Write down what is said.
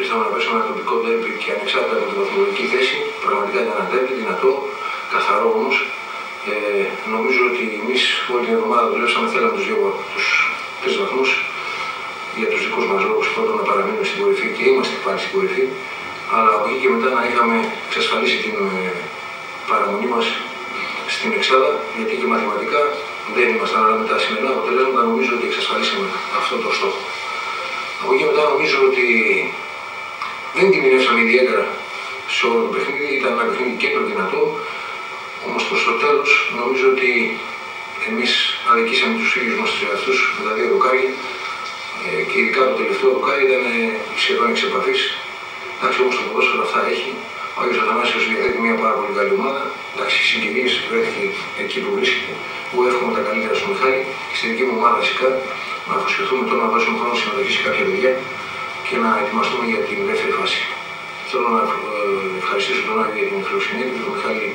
ήρθαμε να παίξουμε ένα τοπικό ντέρμπι και ανεξάρτητα από την βαθμολογική θέση, πραγματικά ήταν ένα ντέρμπι δυνατό, καθαρό όμως. Ε, νομίζω ότι εμείς όλη την εβδομάδα δουλέψαμε, θέλαμε τους δύο τους τρεις βαθμούς για τους δικούς μας λόγους. Πρώτον να παραμείνουμε στην κορυφή και είμαστε πάλι στην κορυφή. Αλλά από εκεί και μετά να είχαμε εξασφαλίσει την ε, παραμονή μας στην Εξάδα, γιατί και μαθηματικά δεν ήμασταν, αλλά με τα σημερινά αποτελέσματα νομίζω ότι εξασφαλίσαμε αυτό το στόχο. Από εκεί μετά νομίζω ότι δεν κινδυνεύσαμε ιδιαίτερα σε όλο το παιχνίδι, ήταν ένα παιχνίδι και το δυνατό, Όμως προς το τέλος νομίζω ότι εμείς αδικήσαμε τους ίδιους μας τους εαυτούς με τα δύο δοκάρια ε, και ειδικά το τελευταίο δοκάρι ήταν σχεδόν εξ επαφή. Εντάξει, όμως το ποδόσφαιρο αυτά έχει. Ο Άγιος Αθανάσιος διαθέτει μια πάρα πολύ καλή ομάδα. Εντάξει, συγκεκριμένη βρέθηκε εκεί που βρίσκεται. Εγώ εύχομαι τα καλύτερα στο Μιχάλη και στη δική μου ομάδα φυσικά να αφοσιωθούμε τώρα να δώσουμε χρόνο συμμετοχή σε κάποια παιδιά και να ετοιμαστούμε για την δεύτερη φάση. Θέλω να ε, ευχαριστήσω τον Άγιο για την φιλοξενία του, τον Μιχάλη